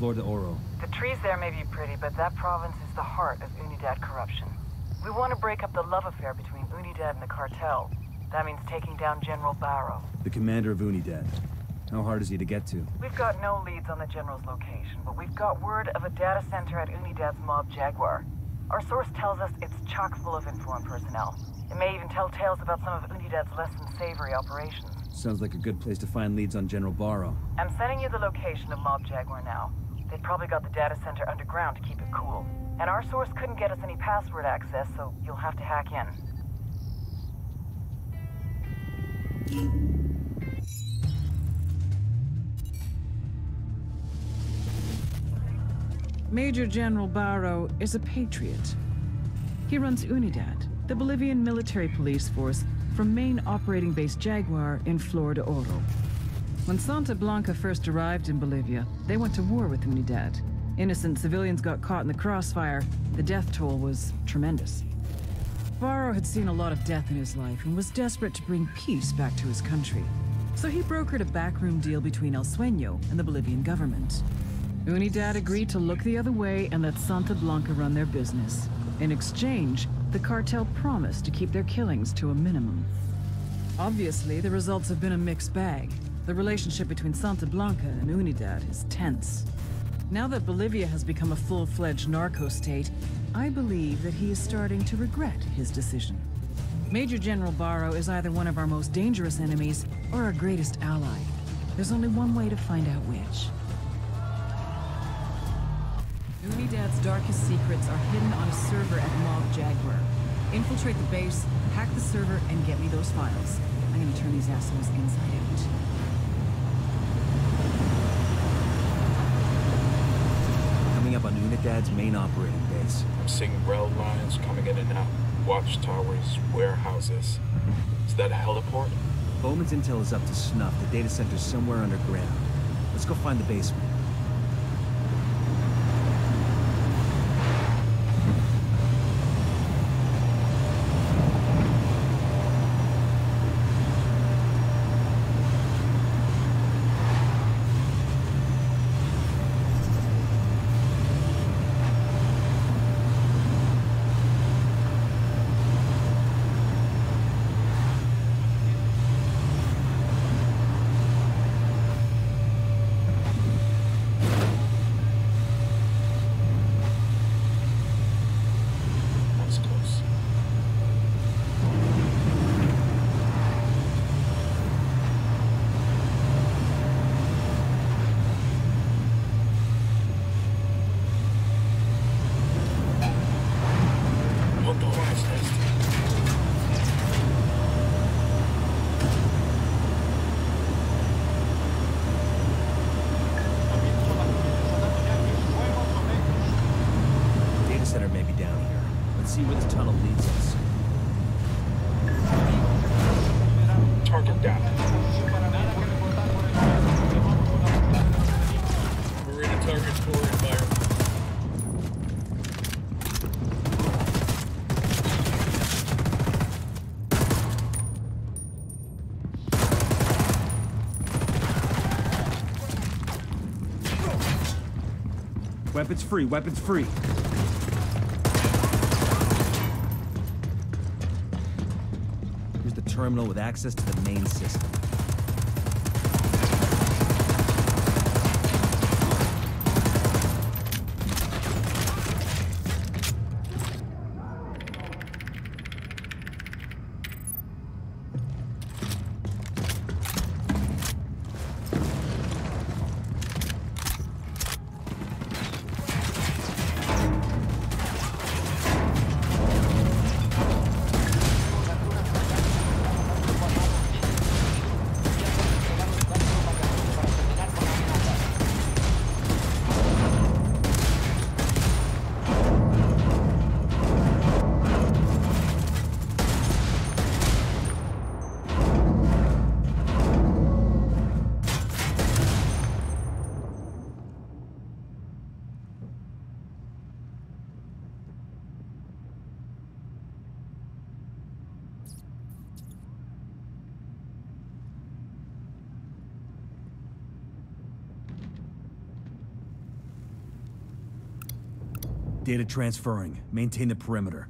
Flor de Oro. The trees there may be pretty, but that province is the heart of Unidad corruption. We want to break up the love affair between Unidad and the cartel. That means taking down General Barrow. The commander of Unidad. How hard is he to get to? We've got no leads on the General's location, but we've got word of a data center at Unidad's Mob Jaguar. Our source tells us it's chock full of informed personnel. It may even tell tales about some of Unidad's less than savory operations. Sounds like a good place to find leads on General Barrow. I'm sending you the location of Mob Jaguar now. They've probably got the data center underground to keep it cool. And our source couldn't get us any password access, so you'll have to hack in. Major General Barrow is a patriot. He runs UNIDAD, the Bolivian military police force from main operating base Jaguar in Flor de Oro. When Santa Blanca first arrived in Bolivia, they went to war with UNIDAD. Innocent civilians got caught in the crossfire. The death toll was tremendous. Barrow had seen a lot of death in his life and was desperate to bring peace back to his country. So he brokered a backroom deal between El Sueño and the Bolivian government. Unidad agreed to look the other way and let Santa Blanca run their business. In exchange, the cartel promised to keep their killings to a minimum. Obviously, the results have been a mixed bag. The relationship between Santa Blanca and Unidad is tense. Now that Bolivia has become a full-fledged narco state, I believe that he is starting to regret his decision. Major General Barrow is either one of our most dangerous enemies or our greatest ally. There's only one way to find out which. Unidad's darkest secrets are hidden on a server at Mob Jaguar. Infiltrate the base, hack the server, and get me those files. I'm gonna turn these assholes inside out. Coming up on Unidad's main operating base. I'm seeing rail lines coming in and out, watchtowers, warehouses. Is that a heliport? Bowman's intel is up to snuff. The data center's somewhere underground. Let's go find the basement. That's close. Oh, no, that's nasty. Data center may be down here. Let's see where this tunnel leads us. Target down. Marina target for environment. Weapons free, weapons free. Here's the terminal with access to the main system. Data transferring. Maintain the perimeter.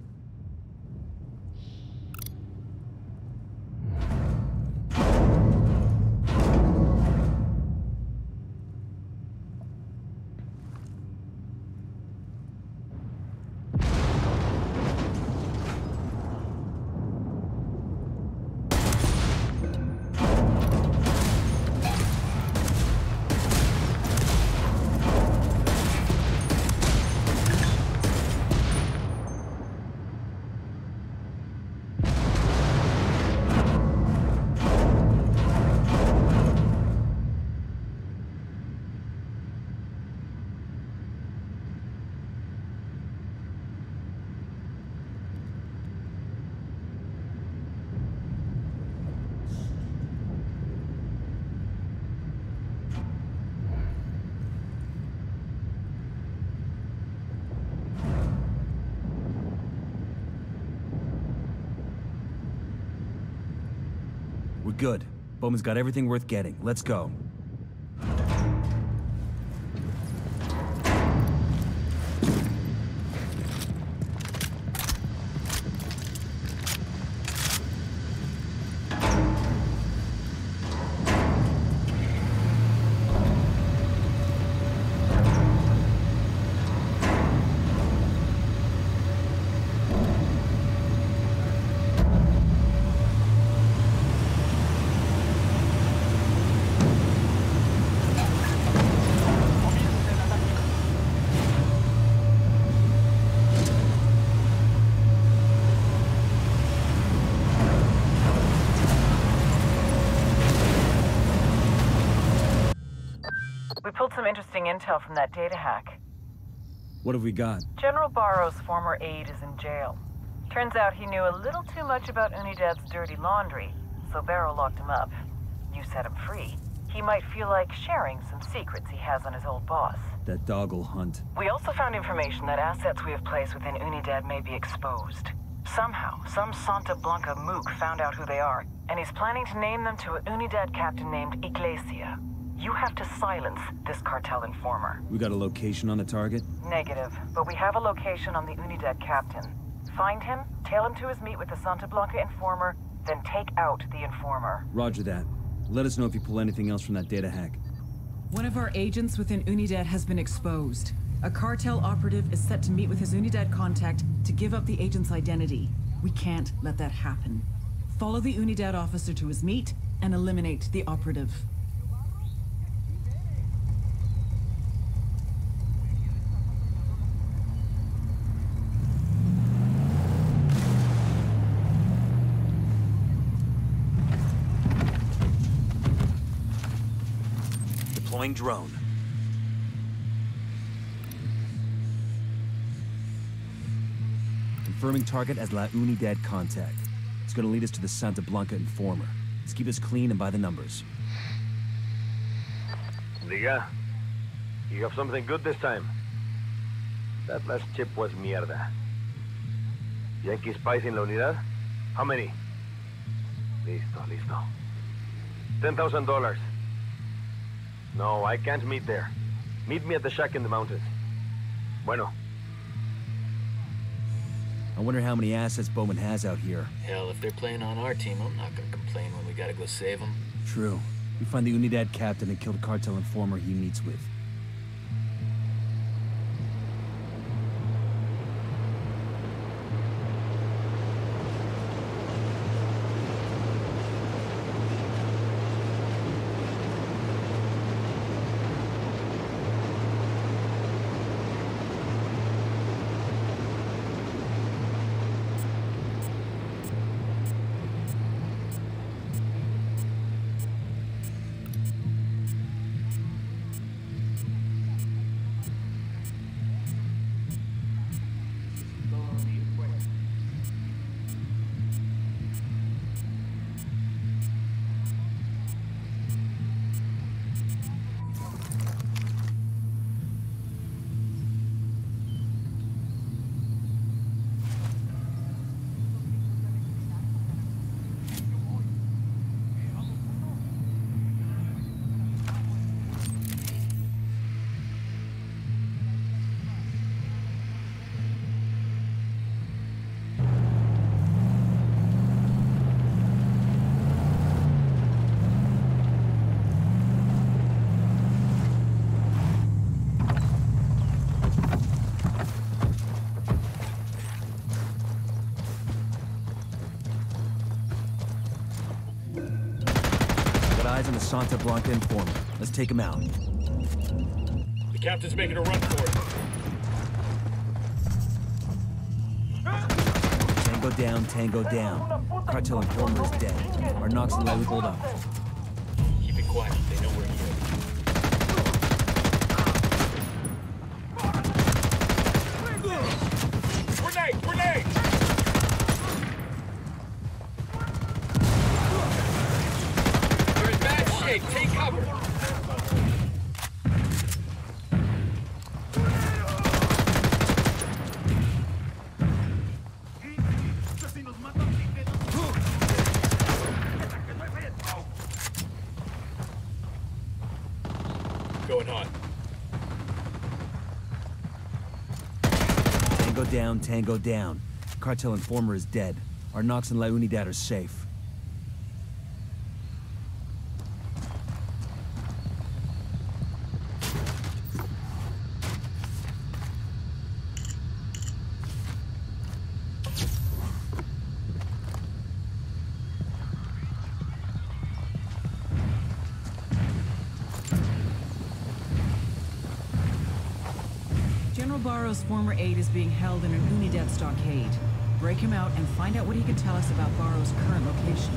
Good. Bowman's got everything worth getting. Let's go. Some interesting intel from that data hack. What have we got? General Barrow's former aide is in jail. Turns out he knew a little too much about Unidad's dirty laundry, so Barrow locked him up. You set him free. He might feel like sharing some secrets he has on his old boss. That dog will hunt. We also found information that assets we have placed within Unidad may be exposed. Somehow, some Santa Blanca mook found out who they are, and he's planning to name them to a Unidad captain named Iglesia. You have to silence this cartel informer. We got a location on the target? Negative, but we have a location on the Unidad captain. Find him, tail him to his meet with the Santa Blanca informer, then take out the informer. Roger that. Let us know if you pull anything else from that data hack. One of our agents within Unidad has been exposed. A cartel operative is set to meet with his Unidad contact to give up the agent's identity. We can't let that happen. Follow the Unidad officer to his meet and eliminate the operative. Deploying drone. Confirming target as La Unidad contact. It's gonna lead us to the Santa Blanca informer. Let's keep this clean and by the numbers. Diga, you have something good this time. That last chip was mierda. Yankee spies in la unidad? How many? Listo, listo. Ten thousand dollars. No, I can't meet there. Meet me at the shack in the mountains. Bueno, I wonder how many assets Bowman has out here. Hell, if they're playing on our team, I'm not gonna complain when we gotta go save them. True. We find the Unidad captain and kill the cartel informer he meets with. Santa Blanca informant. Let's take him out. The captain's making a run for it. Tango down, tango down. Cartel informer is dead. Our NOCs and Lily hold up. Keep it quiet. They know we're Going on. Tango down, tango down. Cartel informer is dead. Our NOCs and La Unidad are safe. General Barrow's former aide is being held in an Unidad stockade. Break him out and find out what he can tell us about Barrow's current location.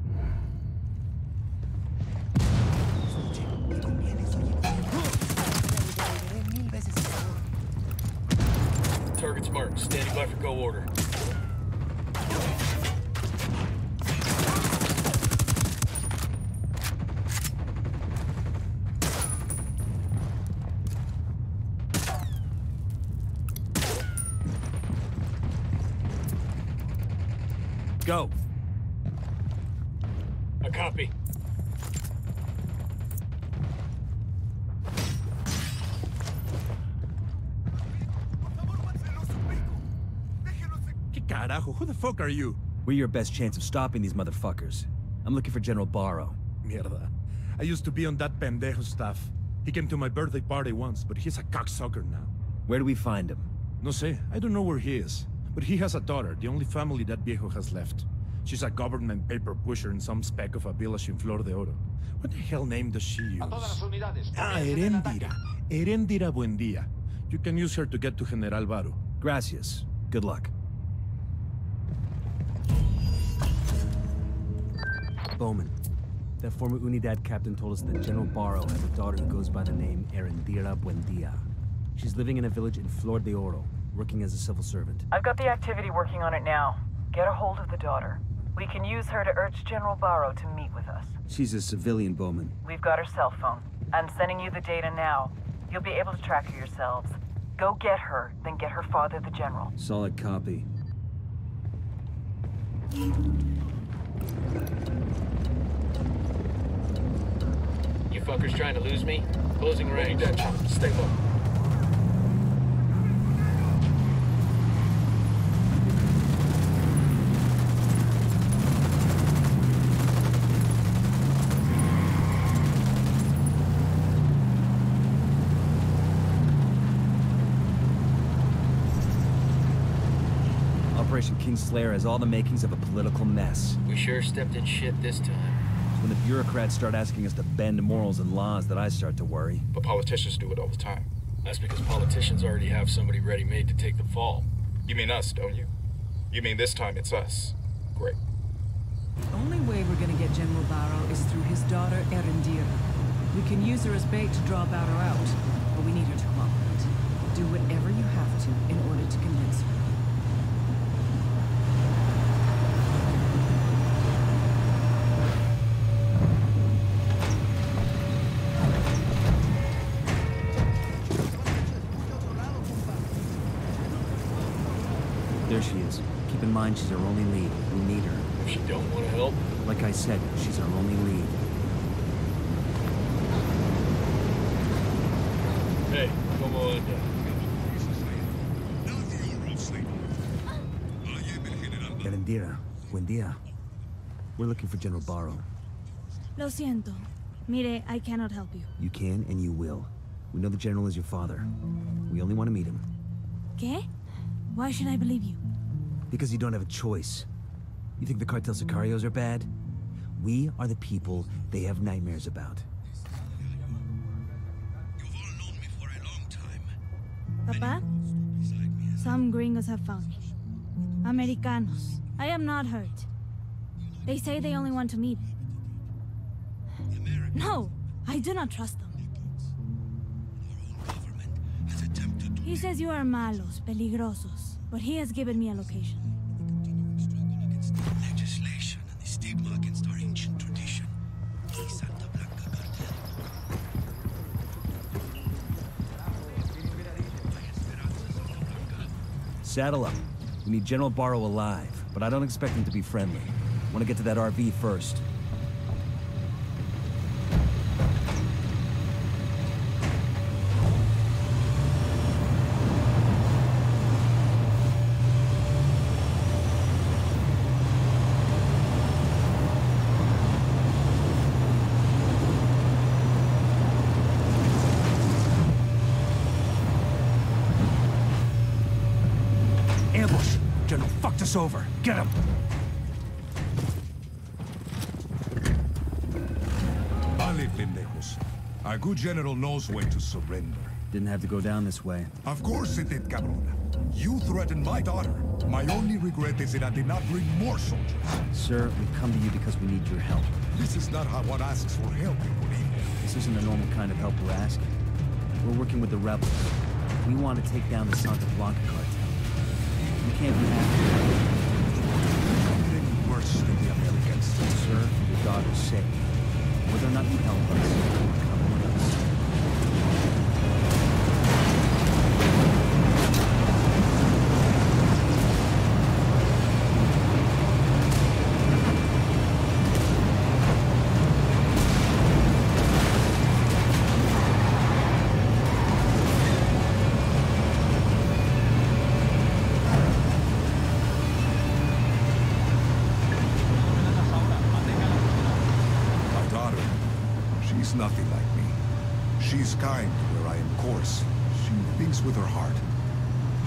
Marked. Standing by for go order. Go. A copy. Who the fuck are you? We're your best chance of stopping these motherfuckers. I'm looking for General Barrow. Mierda. I used to be on that pendejo staff. He came to my birthday party once, but he's a cocksucker now. Where do we find him? No sé, I don't know where he is. But he has a daughter, the only family that viejo has left. She's a government paper pusher in some speck of a village in Flor de Oro. What the hell name does she use? Ah, Erendira. Erendira Buendia. You can use her to get to General Barrow. Gracias. Good luck. Bowman. That former Unidad captain told us that General Barrow has a daughter who goes by the name Erendira Buendia. She's living in a village in Flor de Oro, working as a civil servant. I've got the activity working on it now. Get a hold of the daughter. We can use her to urge General Barrow to meet with us. She's a civilian, Bowman. We've got her cell phone. I'm sending you the data now. You'll be able to track her yourselves. Go get her, then get her father, the general. Solid copy. You fuckers trying to lose me? Closing range. Stay low. Operation Kingslayer has all the makings of a political mess. We sure stepped in shit this time. When the bureaucrats start asking us to bend morals and laws that I start to worry. But politicians do it all the time. That's because politicians already have somebody ready-made to take the fall. You mean us, don't you? You mean this time it's us? Great. The only way we're gonna get General Barrow is through his daughter, Erendira. We can use her as bait to draw Barrow out, but we need her to cooperate. Do whatever you have to in order to convince her. Mind she's our only lead. We need her. If she don't want to help, Like I said, she's our only lead. hey, come on down. Erendira, buen día. We're looking for General Barrow. Lo siento. Mire, I cannot help you. You can and you will. We know the General is your father. We only want to meet him. ¿Qué? Why should I believe you? Because you don't have a choice. You think the cartel sicarios are bad? We are the people they have nightmares about. Papa? Some gringos have found me. Americanos. I am not hurt. They say they only want to meet. No, I do not trust them. He says you are malos, peligrosos, but he has given me a location. legislation and the stigma against our ancient tradition. The Santa Blanca cartel. Saddle up. We need General Barrow alive, but I don't expect him to be friendly. Want to get to that RV first. Us over. Get him! Vale, pendejos. Our good general knows when to surrender. Didn't have to go down this way. Of course it did, cabrón. You threatened my daughter. My only regret is that I did not bring more soldiers. Sir, we've come to you because we need your help. This is not how one asks for help in This isn't the normal kind of help we're asking. We're working with the rebels. We want to take down the Santa Blanca cartel. We can't be happy. Sir, your daughter's safe. Whether or not you help us. She's kind where I am coarse. She thinks with her heart.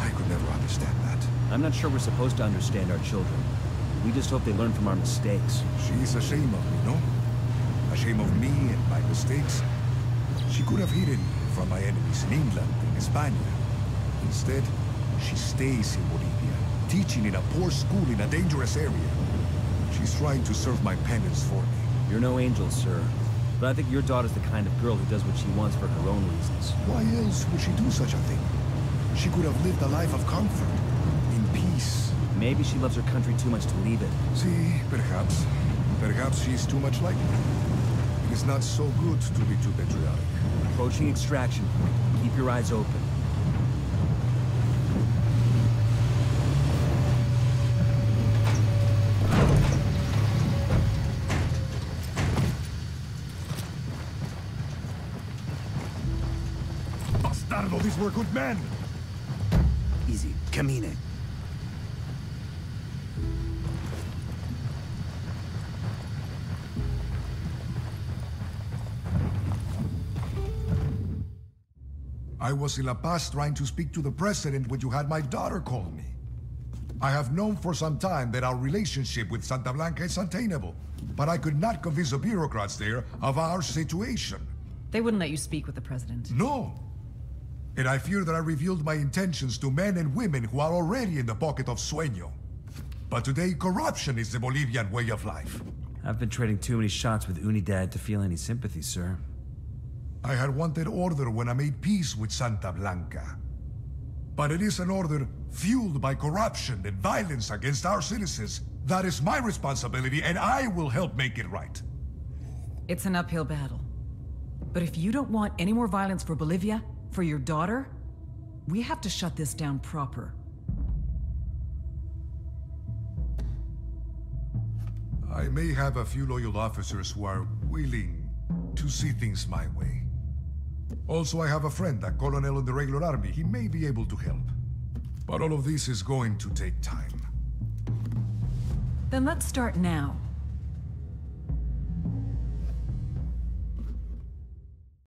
I could never understand that. I'm not sure we're supposed to understand our children. We just hope they learn from our mistakes. She's ashamed of me, no? Ashamed of me and my mistakes? She could have hidden me from my enemies in England and España. Instead, she stays in Bolivia, teaching in a poor school in a dangerous area. She's trying to serve my penance for me. You're no angel, sir. But I think your daughter's the kind of girl who does what she wants for her own reasons. Why else would she do such a thing? She could have lived a life of comfort, in peace. Maybe she loves her country too much to leave it. See, perhaps. Perhaps she's too much like me. It is not so good to be too patriotic. Approaching extraction point. Keep your eyes open. These were good men! Easy. Camine. I was in La Paz trying to speak to the president when you had my daughter call me. I have known for some time that our relationship with Santa Blanca is untenable, but I could not convince the bureaucrats there of our situation. They wouldn't let you speak with the president. No. And I fear that I revealed my intentions to men and women who are already in the pocket of Sueño. But today, corruption is the Bolivian way of life. I've been trading too many shots with Unidad to feel any sympathy, sir. I had wanted order when I made peace with Santa Blanca. But it is an order fueled by corruption and violence against our citizens. That is my responsibility, and I will help make it right. It's an uphill battle. But if you don't want any more violence for Bolivia, for your daughter, we have to shut this down proper. I may have a few loyal officers who are willing to see things my way. Also, I have a friend, a colonel in the regular army. He may be able to help. But all of this is going to take time. Then let's start now.